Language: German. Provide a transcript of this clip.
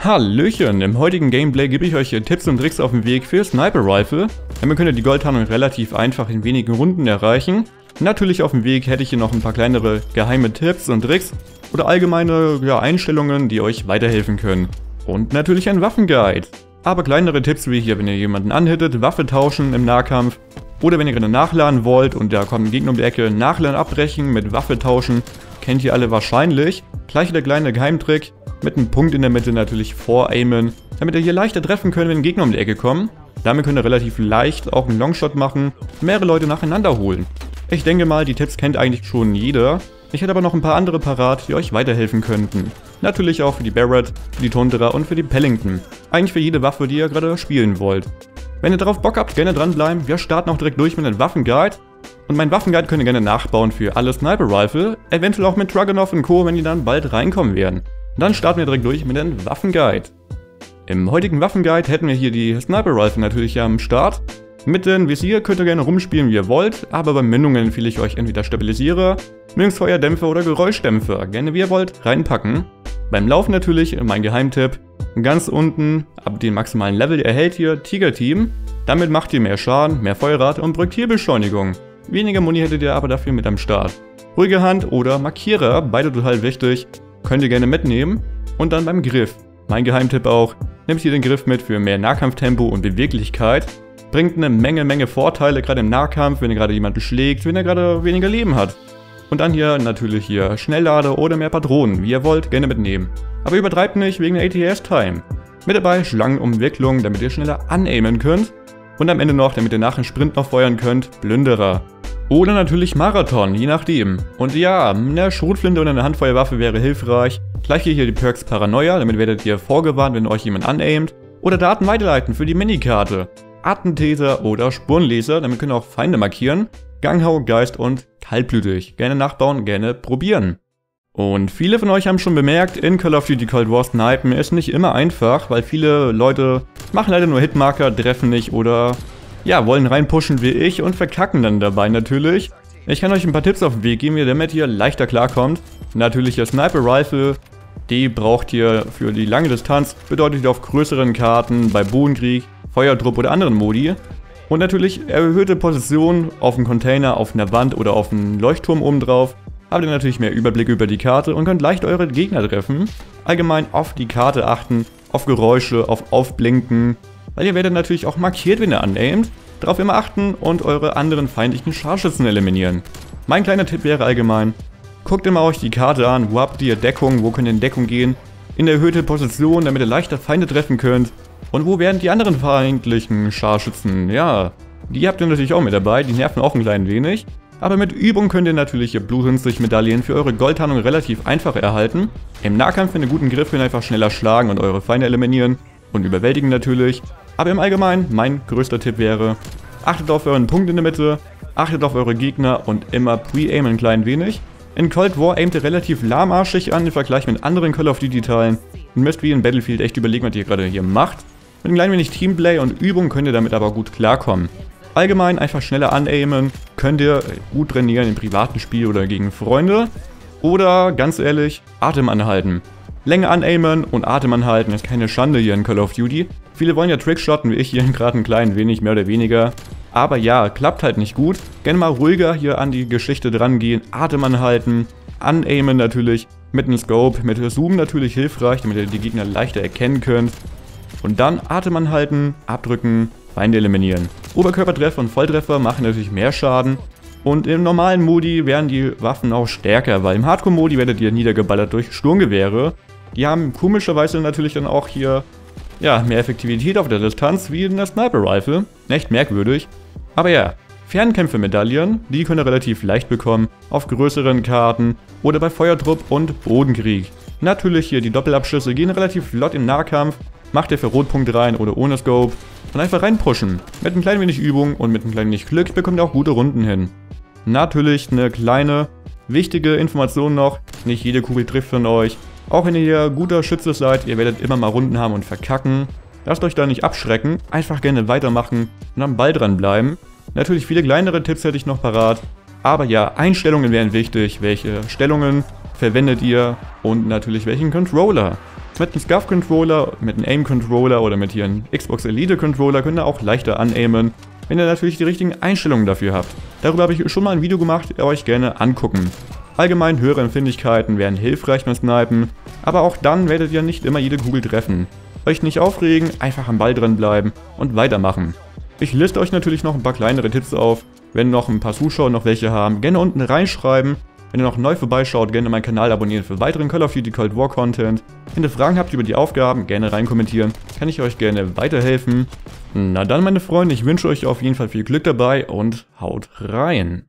Hallöchen, im heutigen Gameplay gebe ich euch Tipps und Tricks auf dem Weg für Sniper Rifle. Damit könnt ihr die Goldtarnung relativ einfach in wenigen Runden erreichen. Natürlich auf dem Weg hätte ich hier noch ein paar kleinere geheime Tipps und Tricks oder allgemeine ja, Einstellungen, die euch weiterhelfen können. Und natürlich ein Waffenguide. Aber kleinere Tipps wie hier, wenn ihr jemanden anhittet, Waffe tauschen im Nahkampf oder wenn ihr gerade nachladen wollt und da kommt ein Gegner um die Ecke, Nachladen abbrechen, mit Waffe tauschen, kennt ihr alle wahrscheinlich. Gleich der kleine Geheimtrick, mit einem Punkt in der Mitte natürlich voraimen, damit ihr hier leichter treffen könnt, wenn Gegner um die Ecke kommen. Damit könnt ihr relativ leicht auch einen Longshot machen, mehrere Leute nacheinander holen. Ich denke mal, die Tipps kennt eigentlich schon jeder. Ich hätte aber noch ein paar andere parat, die euch weiterhelfen könnten. Natürlich auch für die Barrett, für die Tundra und für die Pellington. Eigentlich für jede Waffe, die ihr gerade spielen wollt. Wenn ihr darauf Bock habt, gerne dranbleiben. Wir starten auch direkt durch mit einem Waffenguide. Und mein Waffenguide könnt ihr gerne nachbauen für alle Sniper Rifle, eventuell auch mit Dragunov und Co., wenn die dann bald reinkommen werden. Dann starten wir direkt durch mit dem Waffenguide. Im heutigen Waffenguide hätten wir hier die Sniper Rifle natürlich am Start. Mit dem Visier könnt ihr gerne rumspielen wie ihr wollt, aber bei Mündungen empfehle ich euch entweder Stabilisierer, Mündungsfeuerdämpfer oder Geräuschdämpfer, gerne wie ihr wollt, reinpacken. Beim Laufen natürlich mein Geheimtipp, ganz unten, ab dem maximalen Level erhält ihr Tiger Team. Damit macht ihr mehr Schaden, mehr Feuerrate und Projektilbeschleunigung. Weniger Muni hättet ihr aber dafür mit am Start. Ruhige Hand oder Markierer, beide total wichtig, Könnt ihr gerne mitnehmen. Und dann beim Griff. Mein Geheimtipp auch, nehmt ihr den Griff mit für mehr Nahkampftempo und Beweglichkeit. Bringt eine Menge, Menge Vorteile, gerade im Nahkampf, wenn ihr gerade jemanden schlägt, wenn er gerade weniger Leben hat. Und dann hier natürlich hier Schnelllader oder mehr Patronen, wie ihr wollt, gerne mitnehmen. Aber übertreibt nicht wegen der ATS-Time. Mit dabei Schlangenumwicklung, damit ihr schneller anaimen könnt. Und am Ende noch, damit ihr nach dem Sprint noch feuern könnt, Plünderer. Oder natürlich Marathon, je nachdem. Und ja, eine Schrotflinte oder eine Handfeuerwaffe wäre hilfreich. Gleich hier die Perks Paranoia, damit werdet ihr vorgewarnt, wenn euch jemand anaimt. Oder Daten weiterleiten für die Minikarte. Attentäter oder Spurenleser, damit könnt ihr auch Feinde markieren. Ganghau, Geist und kaltblütig. Gerne nachbauen, gerne probieren. Und viele von euch haben schon bemerkt, in Call of Duty Cold War Snipen ist nicht immer einfach, weil viele Leute machen leider nur Hitmarker, treffen nicht oder ja, wollen reinpushen wie ich und verkacken dann dabei natürlich. Ich kann euch ein paar Tipps auf den Weg geben, wie ihr damit hier leichter klarkommt. Natürlich der Sniper Rifle, die braucht ihr für die lange Distanz, bedeutet auf größeren Karten, bei Bodenkrieg, Feuertrupp oder anderen Modi. Und natürlich erhöhte Position auf dem Container, auf einer Wand oder auf einem Leuchtturm oben drauf. Habt ihr natürlich mehr Überblick über die Karte und könnt leicht eure Gegner treffen. Allgemein auf die Karte achten, auf Geräusche, auf Aufblinken, weil ihr werdet natürlich auch markiert, wenn ihr annehmt. Darauf immer achten und eure anderen feindlichen Scharfschützen eliminieren. Mein kleiner Tipp wäre allgemein, guckt immer euch die Karte an, wo habt ihr Deckung, wo könnt ihr in Deckung gehen, in erhöhte Position, damit ihr leichter Feinde treffen könnt. Und wo werden die anderen feindlichen Scharfschützen? Ja, die habt ihr natürlich auch mit dabei, die nerven auch ein klein wenig. Aber mit Übung könnt ihr natürlich Blutrünstig-Medaillen für eure Goldtarnung relativ einfach erhalten. Im Nahkampf, wenn ihr guten Griff könnt ihr einfach schneller schlagen und eure Feinde eliminieren. Und überwältigen natürlich. Aber im Allgemeinen, mein größter Tipp wäre, achtet auf euren Punkt in der Mitte, achtet auf eure Gegner und immer pre-aim ein klein wenig. In Cold War aimt ihr relativ lahmarschig an im Vergleich mit anderen Call of Duty Teilen und müsst wie in Battlefield echt überlegen, was ihr gerade hier macht. Mit ein klein wenig Teamplay und Übung könnt ihr damit aber gut klarkommen. Allgemein einfach schneller anaimen, könnt ihr gut trainieren im privaten Spiel oder gegen Freunde. Oder ganz ehrlich, Atem anhalten. Länge anaimen und Atem anhalten ist keine Schande hier in Call of Duty. Viele wollen ja Trickshotten wie ich hier gerade ein klein wenig, mehr oder weniger. Aber ja, klappt halt nicht gut. Gerne mal ruhiger hier an die Geschichte dran gehen, Atem anhalten, anaimen natürlich, mit einem Scope, mit Zoom natürlich hilfreich, damit ihr die Gegner leichter erkennen könnt. Und dann Atem anhalten, abdrücken, Feinde eliminieren. Oberkörpertreffer und Volltreffer machen natürlich mehr Schaden. Und im normalen Modi werden die Waffen auch stärker, weil im Hardcore-Modi werdet ihr niedergeballert durch Sturmgewehre. Die haben komischerweise natürlich dann auch hier ja, mehr Effektivität auf der Distanz wie in der Sniper Rifle. Echt merkwürdig. Aber ja, Fernkämpfe-Medaillen, die könnt ihr relativ leicht bekommen, auf größeren Karten oder bei Feuertrupp und Bodenkrieg. Natürlich hier die Doppelabschüsse gehen relativ flott im Nahkampf, macht ihr für Rotpunkt rein oder ohne Scope und einfach reinpushen. Mit ein klein wenig Übung und mit ein klein wenig Glück bekommt ihr auch gute Runden hin. Natürlich eine kleine, wichtige Information noch, nicht jede Kugel trifft von euch, auch wenn ihr guter Schütze seid, ihr werdet immer mal Runden haben und verkacken. Lasst euch da nicht abschrecken, einfach gerne weitermachen und am Ball dranbleiben. Natürlich viele kleinere Tipps hätte ich noch parat. Aber ja, Einstellungen wären wichtig. Welche Stellungen verwendet ihr und natürlich welchen Controller? Mit einem SCUF-Controller, mit einem Aim-Controller oder mit hier einem Xbox Elite-Controller könnt ihr auch leichter anaimen, wenn ihr natürlich die richtigen Einstellungen dafür habt. Darüber habe ich schon mal ein Video gemacht, ihr euch gerne angucken. Allgemein höhere Empfindlichkeiten wären hilfreich beim Snipen, aber auch dann werdet ihr nicht immer jede Kugel treffen. Euch nicht aufregen, einfach am Ball dran bleiben und weitermachen. Ich liste euch natürlich noch ein paar kleinere Tipps auf. Wenn noch ein paar Zuschauer noch welche haben, gerne unten reinschreiben. Wenn ihr noch neu vorbeischaut, gerne meinen Kanal abonnieren für weiteren Call of Duty Cold War Content. Wenn ihr Fragen habt über die Aufgaben, gerne reinkommentieren. Kann ich euch gerne weiterhelfen. Na dann meine Freunde, ich wünsche euch auf jeden Fall viel Glück dabei und haut rein.